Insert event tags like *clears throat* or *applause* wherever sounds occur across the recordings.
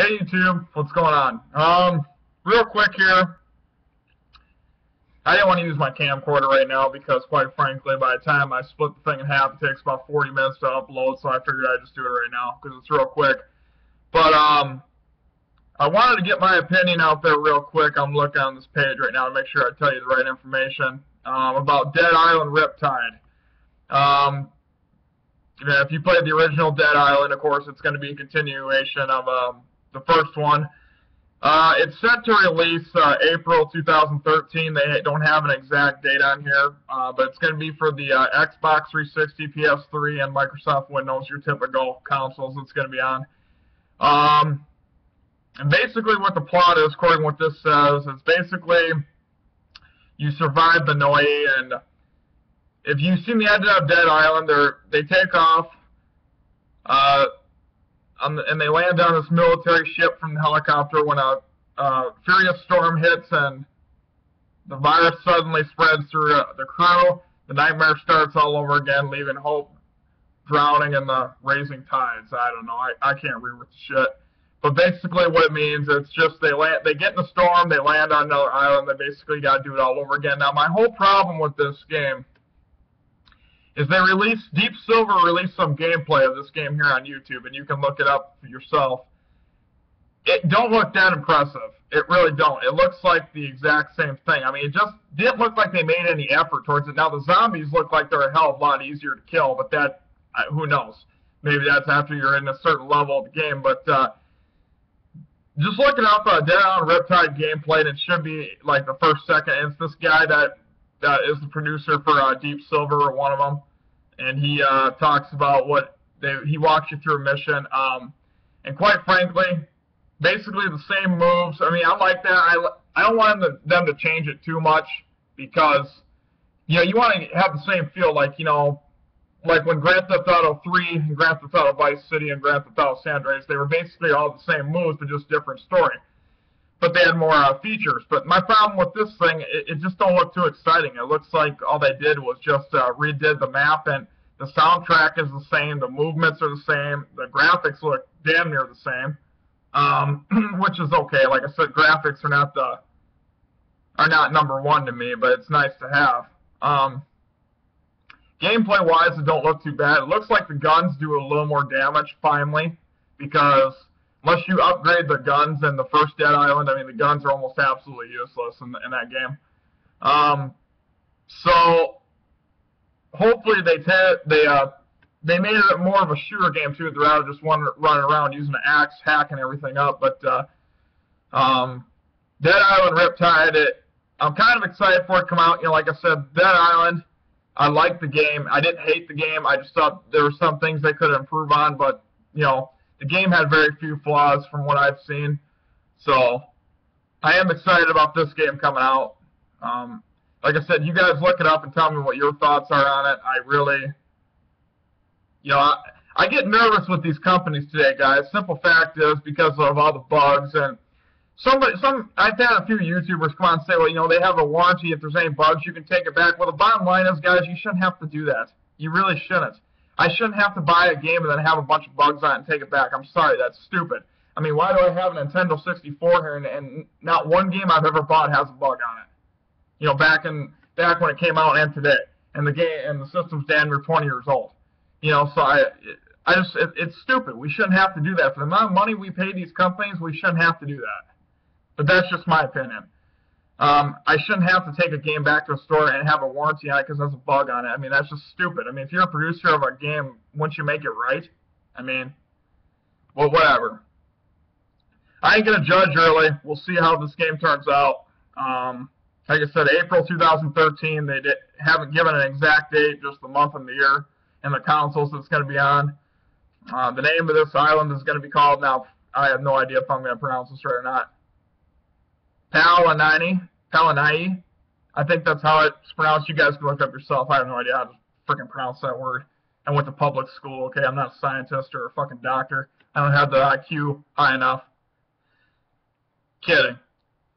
Hey YouTube, what's going on? Um, real quick here. I didn't want to use my camcorder right now because, quite frankly, by the time I split the thing in half, it takes about 40 minutes to upload, so I figured I'd just do it right now because it's real quick. But, um, I wanted to get my opinion out there real quick. I'm looking on this page right now to make sure I tell you the right information um, about Dead Island Riptide. Um, if you played the original Dead Island, of course, it's going to be a continuation of um, the first one. Uh, it's set to release uh, April 2013. They don't have an exact date on here, uh, but it's going to be for the uh, Xbox 360, PS3, and Microsoft Windows, your typical consoles it's going to be on. Um, and basically what the plot is, according to what this says, is basically you survive Banoi, and if you've seen the end of Dead Island, they they take off, uh, the, and they land on this military ship from the helicopter when a uh, furious storm hits and the virus suddenly spreads through uh, the crew. The nightmare starts all over again, leaving Hope drowning in the raising tides. I don't know. I, I can't read the shit. But basically, what it means, it's just they land, they get in a storm, they land on another island, they basically got to do it all over again. Now, my whole problem with this game is they released Deep Silver released some gameplay of this game here on YouTube, and you can look it up for yourself. It don't look that impressive. It really don't. It looks like the exact same thing. I mean, it just didn't look like they made any effort towards it. Now the zombies look like they're a hell of a lot easier to kill, but that who knows? Maybe that's after you're in a certain level of the game. But uh, just looking up uh, Dead Island Riptide gameplay, and it should be like the first second. It's this guy that that is the producer for uh, Deep Silver, one of them, and he uh, talks about what they he walks you through a mission. Um, and quite frankly, basically the same moves. I mean, I like that. I I don't want them to, them to change it too much because you know you want to have the same feel like you know like when Grand Theft Auto 3 and Grand Theft Auto Vice City and Grand Theft Auto San Andreas, they were basically all the same moves but just different story but they had more uh, features. But my problem with this thing, it, it just don't look too exciting. It looks like all they did was just uh, redid the map, and the soundtrack is the same, the movements are the same, the graphics look damn near the same, um, *clears throat* which is okay. Like I said, graphics are not the are not number one to me, but it's nice to have. Um, gameplay wise, it don't look too bad. It looks like the guns do a little more damage finally because unless you upgrade the guns in the first Dead Island, I mean, the guns are almost absolutely useless in, in that game. Um, so hopefully they they uh they made it more of a shooter game too, rather than just one running around using an axe, hacking everything up. But uh, um, Dead Island Riptide, it, I'm kind of excited for it to come out. You know, like I said, Dead Island. I like the game. I didn't hate the game. I just thought there were some things they could improve on, but you know, the game had very few flaws from what I've seen. So I am excited about this game coming out. Um, like I said, you guys look it up and tell me what your thoughts are on it. I really, you know, I, I get nervous with these companies today, guys. Simple fact is because of all the bugs and somebody, some I've had a few YouTubers come on and say, well, you know, they have a warranty. If there's any bugs, you can take it back. Well, the bottom line is, guys, you shouldn't have to do that. You really shouldn't. I shouldn't have to buy a game and then have a bunch of bugs on it and take it back. I'm sorry, that's stupid. I mean, why do I have a Nintendo 64 here and, and not one game I've ever bought has a bug on it? You know, back in back when it came out and today, and the game and the system's damn near 20 years old. You know, so I, I just it, it's stupid. We shouldn't have to do that for the amount of money we pay these companies. We shouldn't have to do that. But that's just my opinion. Um, I shouldn't have to take a game back to a store and have a warranty on it because there's a bug on it. I mean, that's just stupid. I mean, if you're a producer of a game, once you make it right, I mean, well, whatever. I ain't gonna judge early. We'll see how this game turns out. Um, like I said, April 2013. They did, haven't given an exact date, just the month and the year, and the consoles it's going to be on. Uh, the name of this island is going to be called now. I have no idea if I'm going to pronounce this right or not. Palanini. Palanai. I think that's how it's pronounced. You guys can look up yourself. I have no idea how to freaking pronounce that word. I went to public school, okay? I'm not a scientist or a fucking doctor. I don't have the IQ high enough. Kidding.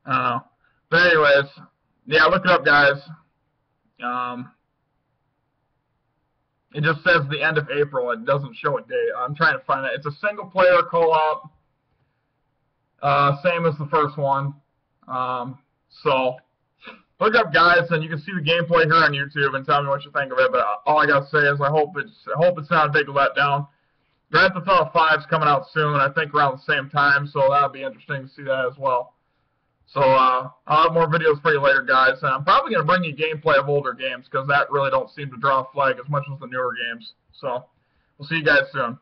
I don't know. But anyways, yeah, look it up, guys. Um, it just says the end of April. It doesn't show a date. I'm trying to find it. It's a single player co-op. Uh, same as the first one. Um, so look up guys and you can see the gameplay here on YouTube and tell me what you think of it. But all I gotta say is I hope it's I hope it's not a big letdown. Grand Theft Auto 5's coming out soon, I think around the same time, so that'll be interesting to see that as well. So uh, I'll have more videos for you later, guys. And I'm probably going to bring you gameplay of older games because that really don't seem to draw a flag as much as the newer games. So we'll see you guys soon.